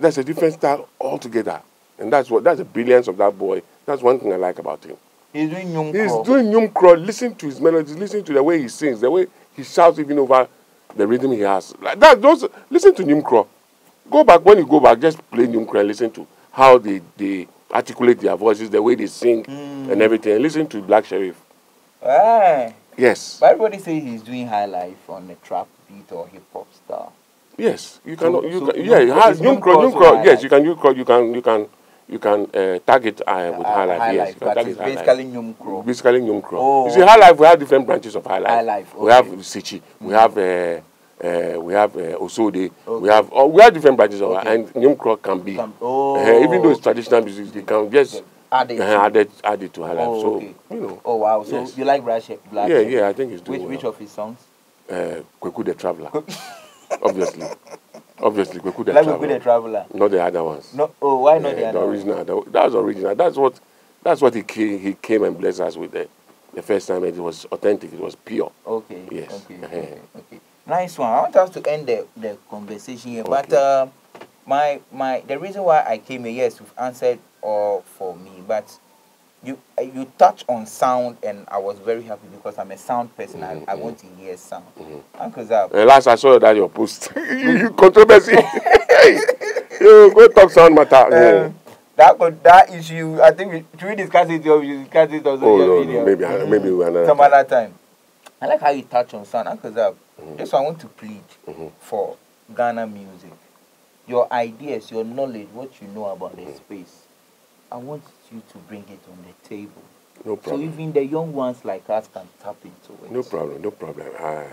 That's a different style altogether. And that's what, that's the brilliance of that boy. That's one thing I like about him. He's doing Nnwonkoro. He's doing Nnwonkoro. Listen to his melodies. Listen to the way he sings, the way he shouts even over the rhythm he has. Like that. Those listen to Nnwonkoro. Go back when you go back. Just play Nnwonkoro and listen to how they they articulate their voices, the way they sing, and everything. And listen to Black Sherif. Ah, Yes, but everybody say he's doing high life on a trap beat or hip hop style. Yes. You So- can. You so can. Yeah. Nyumkro also Nyumkro. high Yes, you can. Nyumkro. You can. You can. You can uh, target uh, with Uh, high life. high yes, life, you can target it's life. basically Nyumkro. Basically, Nyumkro. Oh, you see, high life, we have different branches of high life. High life, We have okay. Sichi, we have uh, uh, we have uh, Osode, we Okay. have oh, we have different branches of Okay. and Nyumkro can be. Can- oh, uh, even though it's okay. traditional music, they can just Add it. uh, add it, add it to high life. Oh, so okay. you know, Oh wow! So Yes. you like Black Sheriff? Black yeah, yeah, I think Which doing which well. of his songs? uh, Kweku the Traveler, [LAUGHS] obviously, obviously Kweku the Traveler, the Traveler. not the other ones. No. Oh, why not Yeah, the other? the original. The, that's original. That's what that's what he came, he came and blessed us with the, the first time. and It was authentic. It was pure. Okay. Yes. Okay. Uh-huh. Okay. okay. Nice one. I want us to end the, the conversation here, but Okay. uh, my my the reason why I came here, yes, you've answered all for me, but you uh, you touch on sound, and I was very happy because I'm a sound person. I, I want to hear sound. Uncle Zab, last I saw that your post, [LAUGHS] you, controversy. you go talk sound matter. [LAUGHS] Um, that could, that issue, I think we should we discuss it or we discuss it also Oh, in your no, no, video. maybe I- maybe we another some other time. I like how you touch on sound. Uncle Zab, Mm-hmm. just I want to plead for Ghana music. Your ideas, your knowledge, what you know about Mm-hmm. the space. I want you to bring it on the table. No So even the young ones like us can tap into it. No problem. No problem. Uh,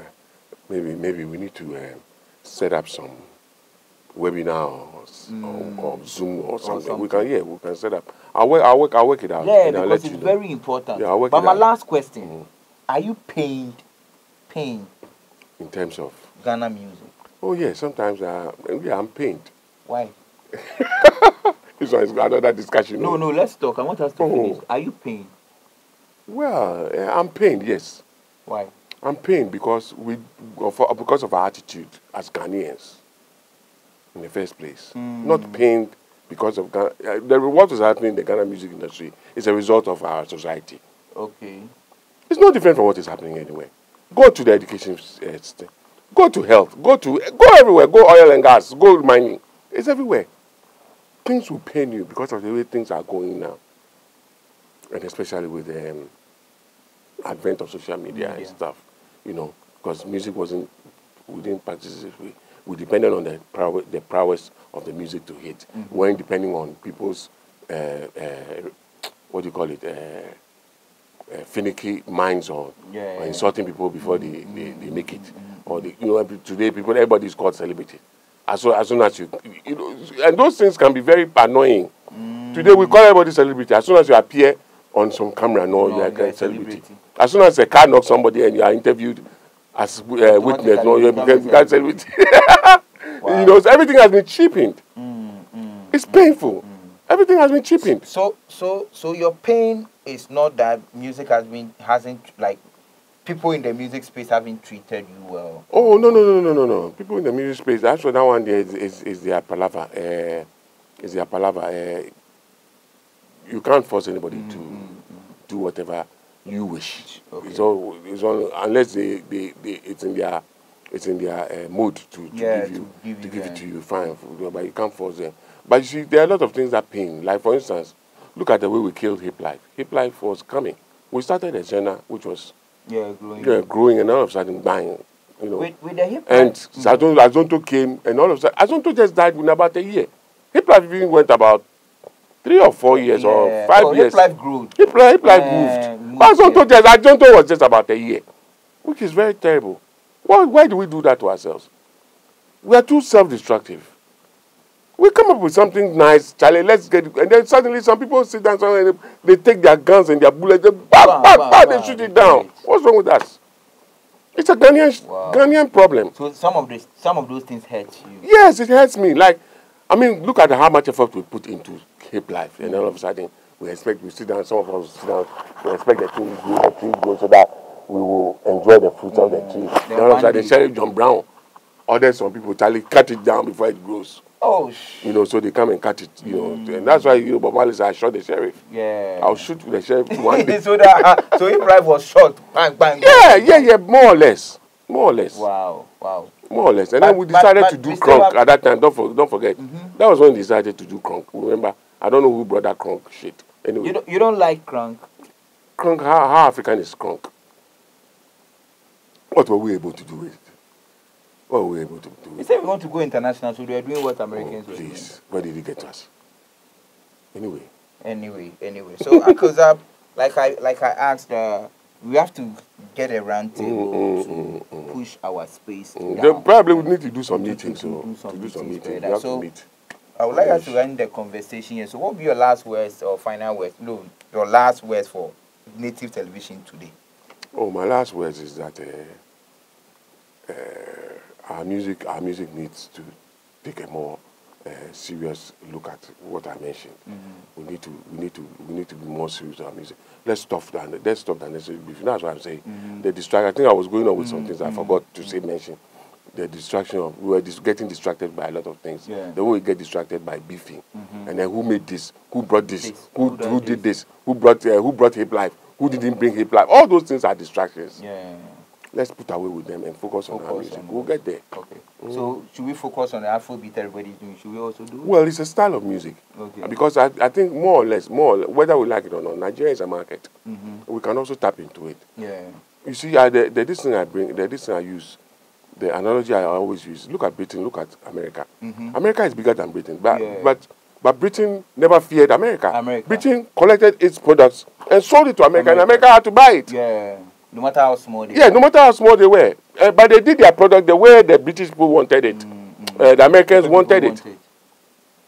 maybe maybe we need to uh, set up some webinar or, s- or, or Zoom or something. We can yeah we can set up. I'll work I'll work I'll work it out. Yeah, because it's you know. very important. Yeah, I'll work but it my out. last question: Mm. Are you paid? pained in terms of Ghana music? oh yeah sometimes uh, yeah I'm paid. Why? [LAUGHS] This one is another discussion. No, no. Let's talk. I want us to Oh. finish. Are you pained? Well, uh, I'm pained. Yes, Why? I'm pained because we of, because of our attitude as Ghanaians in the first place. Not pained because of Ghana. Uh, the, what is happening in the Ghana music industry is a result of our society. Okay. It's no different from what is happening anywhere. Go to the education uh, system. Go to health. Go to go everywhere. Go oil and gas. Go mining. It's everywhere. Things will pain you because of the way things are going now, and especially with the um, advent of social media, and stuff. You know, because music wasn't. We didn't participate. We, we depended on the prowess, the prowess of the music to hit. We weren't depending on people's uh, uh, what do you call it? Uh, uh, finicky minds or, Yeah, or yeah. insulting people before they, they, they make it. Or they, you know, today people everybody is called celebrity. As soon, as soon as you, you know, and those things can be very annoying. Today we call everybody celebrity. As soon as you appear on some camera, no, No, you are a celebrity. celebrity. As soon as a car knocks somebody and you are interviewed as uh, witness, no, you become celebrity. [LAUGHS] You know, so everything has been cheapened. It's painful. Everything has been cheapened. So, so, so your pain is not that music has been hasn't like people in the music space haven't treated you well. Oh no no no no no no! People in the music space. That's what that one there is is, is their palaver. Uh, is their palaver. Uh, you can't force anybody to do whatever you wish. Okay. It's all it's all unless they, they, they it's in their it's in their uh, mood to, to Yeah, give you to give to give it to you. Fine, but you can't force them. But you see, there are a lot of things that pain. Like for instance, look at the way we killed hip life. Hip life was coming. We started a genre which was Yeah, growing. uh, growing and all of a sudden dying. You know. With, with the hip And hop- Azonto, Azonto came, and all of a sudden, Azonto just died in about a year. Hip Life even went about three or four years or Yeah. five oh, years. Hip life grew. Hip Life, Hip Life Yeah, moved. moved, Azonto, yeah. just, Azonto was just about a year, which is very terrible. Why, why do we do that to ourselves? We are too self-destructive. We come up with something nice, Charlie, let's get it. And then suddenly some people sit down and they, they take their guns and their bullets, they bam, Bam, bam, bam, bam, they shoot it down. it. What's wrong with us? It's a Ghanaian, Wow. Ghanaian problem. So some of this, some of those things hurt you. Yes, it hurts me. Like, I mean, look at how much effort we put into hip life, and all of a sudden we expect we sit down. Some of us sit down. We expect the tree grow, the tree grow, so that we will enjoy the fruits of the mm. tree. Then Then all of a sudden, Sheriff John Brown ordered some people, Charlie, cut it down before it grows. Oh, sh- You know, so they come and cut it. You know, and that's why you know, Bob Marley said, "I shot the sheriff. yeah. I'll shoot the sheriff [LAUGHS] one day." so that [LAUGHS] so hip life was short. Bang, bang. yeah, yeah, yeah, more or less, more or less. Wow, wow. More or less. And But- then we but- decided but to do crunk Mm-hmm. at that time. Don't, for, don't forget. That was when we decided to do crunk. Remember? I don't know who brought that crunk shit. Anyway, You don't, you don't like crunk. crunk, how, how African is crunk? What were we able to do with it? What were we able to do You said we want to go international, so we are doing what Oh, Americans were doing. please. Where did it get us? Anyway. Anyway, anyway. So [LAUGHS] Uncle Zab, like I like I asked, uh, we have to get a round table Mm, to mm, mm, push our space. Mm, down. Then probably we need to do some meetings. So, do some to do some meetings meetings. We have So- to meet. I would like us to Yes. end the conversation here. So, what will be your last words or final words? No, your last words for native television today. Oh, my last words is that uh, uh, our music, our music needs to take a more uh, serious look at what I mentioned. Mm-hmm. We need to, we need to, we need to be more serious our music. Let's stop that. Let's stop that necessary beef. That's what I'm saying. Mm-hmm. The distraction. I think I was going on with some mm-hmm. things I forgot to say mention. The distraction of we were dis- getting distracted by a lot of things. Yeah. The way we get distracted by beefing, and then who made this? Who brought this? This. Who Who who did this? this? Who brought uh, who brought hip life? Who didn't bring hip life? All those things are distractions. Yeah. Let's put away with them and focus, on our Focus music. on We'll get there. Okay. So, should we focus on the Afrobeat everybody's doing? Should we also do it? Well, it's a style of music. Okay. Because I, I think more or less, more or less, whether we like it or not, Nigeria is a market. Mm-hmm. We can also tap into it. Yeah. You see, I, the, the this thing I bring, the this thing I use, the analogy I always use. Look at Britain. Look at America. Mhm. America is bigger than Britain, but Yeah. but But Britain never feared America. America. Britain collected its products and sold it to America, and America. America had to buy it. Yeah. No matter how small they Yeah, are. no matter how small they were. Uh, but they did their product the way the British people wanted it. Uh, the Americans People wanted it. it.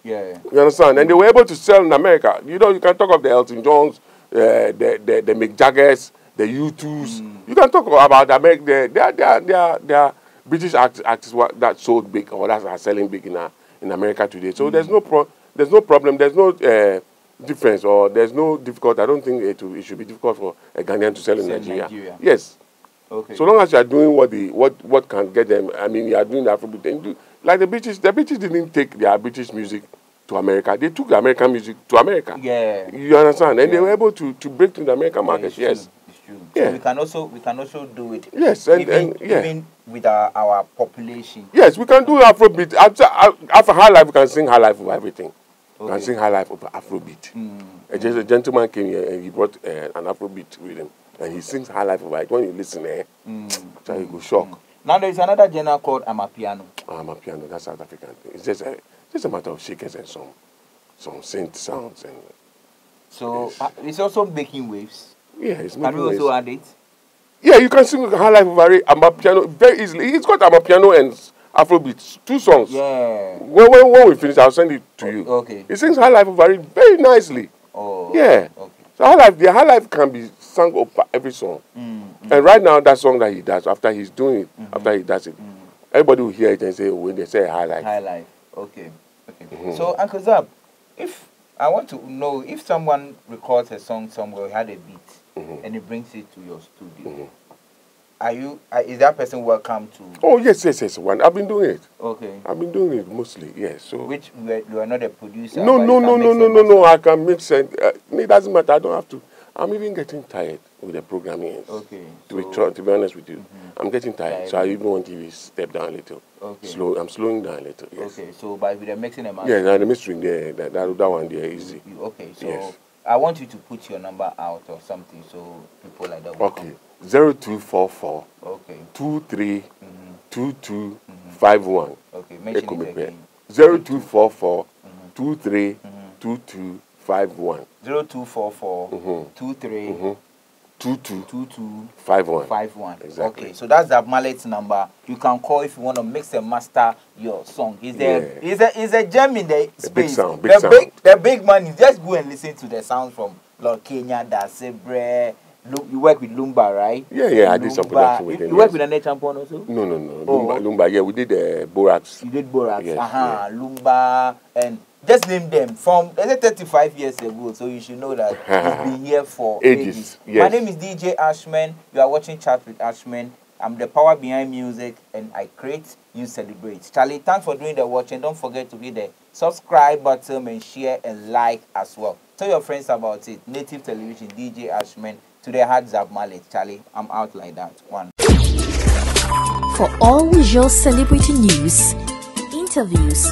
Yeah. You understand? And they were able to sell in America. You know, you can talk of the Elton Johns, uh, the, the, the Mick Jaggers, the U2s. You can talk about America. They, they, are, they, are, they, are, they are British act- artists that sold big or that are selling big in, uh, in America today. So there's, no pro- there's no problem. There's no uh, difference or there's no difficult. I don't think it, it should be difficult for a Ghanaian to sell in Nigeria. Nigeria. Yes. Okay. So long as you are doing what the what what can get them, I mean, you are doing the Afrobeat. Then do, like the British, the British didn't take their British music to America. They took the American music to America. yeah. You understand? And they Yeah. were able to, to break to the American Yeah, market. it's yes. True. It's true. Yeah. So we can also we can also do it. Yes, and- even, and- yeah. even with our, our population. Yes, we can do Afrobeat. After, after high life, we can sing high life over everything. Okay. can sing high life over Afrobeat. Mm. A, gen- a gentleman came here and he brought uh, an Afrobeat with him. And he sings high life over it. When you listen, eh, Mm. you go shock. Now there is another genre called Amapiano. I'm a piano, that's South African thing. It's just a, just a matter of shakers and some some synth sounds and So Yes. uh, it's also making waves. yeah, it's Can making we also waves. add it? Yeah, you can sing high life over it. I'm a piano very easily. It's got I'm a piano and Afrobeat, two songs. Yeah. When, when, when we finish, I'll send it to you. Okay. He sings high life over it very nicely. Oh. Yeah. Okay. So high life, the high life can be sung over every song. Mm. And right now, that song that he does, after he's doing it, after he does it, everybody will hear it and say, oh, when they say high life. High life. Okay. Okay. Mm-hmm. So Uncle Zapp, if I want to know if someone records a song somewhere, had a beat, Mhm. and he brings it to your studio, Mhm. Are you? Uh, is that person welcome to? Oh, yes, yes, yes. One. I've been doing it. Okay. I've been doing it mostly, yes. So. Which you are, you are not a producer. No, no, no, no, no, no, no. I can mix and uh, it doesn't matter. I don't have to. I'm even getting tired with the programming. Okay. To be so- tr- to be honest with you, I'm getting tired. So I even want to step down a little. Okay. Slow. I'm slowing down a little. Yes. Okay. So by with the mixing and Yeah, mastering. now the mystery there, that, that, that one there, easy. okay. So Yes. I want you to put your number out or something so people like that will Okay. Zero two four four two three Mhm. two two five one. Again. Zero two four four Mhm. two three two two five one. Zero two four four two three. Two two two two five one. five one. Exactly. Okay, so that's the mallet's number. You can call if you want to mix and master your song. Is there? Yeah. Is a is a gem in the space. big sound, big the sound. big the big money. Just go and listen to the sounds from Lord Kenya, Dasebre. You work with Lumba, right? Yeah, yeah, I did some production with you, him, You work yes. with an champion also. No, no, no. Oh. Lumba, Lumba. Yeah, we did uh, Borax. You did Borax, Yes, uh-huh, Lumba, and just name them from let's say 35 years ago, so you should know that [LAUGHS] it's been here for Ages, ages. My yes. name is DJ Ashman. You are watching Chat with Ashman. I'm the power behind music, and I create, you celebrate. Charlie, thanks for doing the watching. Don't forget to hit the subscribe button and share and like as well. Tell your friends about it. Native Television, DJ Ashman. Today, had Zapp. Charlie, I'm out like that. One. For all visual celebrity news, interviews,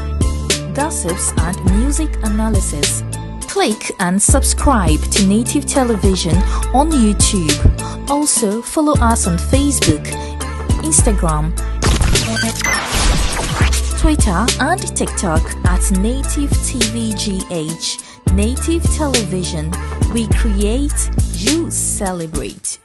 gossips, and music analysis, click and subscribe to Native Television on YouTube. Also, follow us on Facebook, Instagram, Twitter, and TikTok at Native TVGH. Native Television. We create, you celebrate.